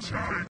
Fatality.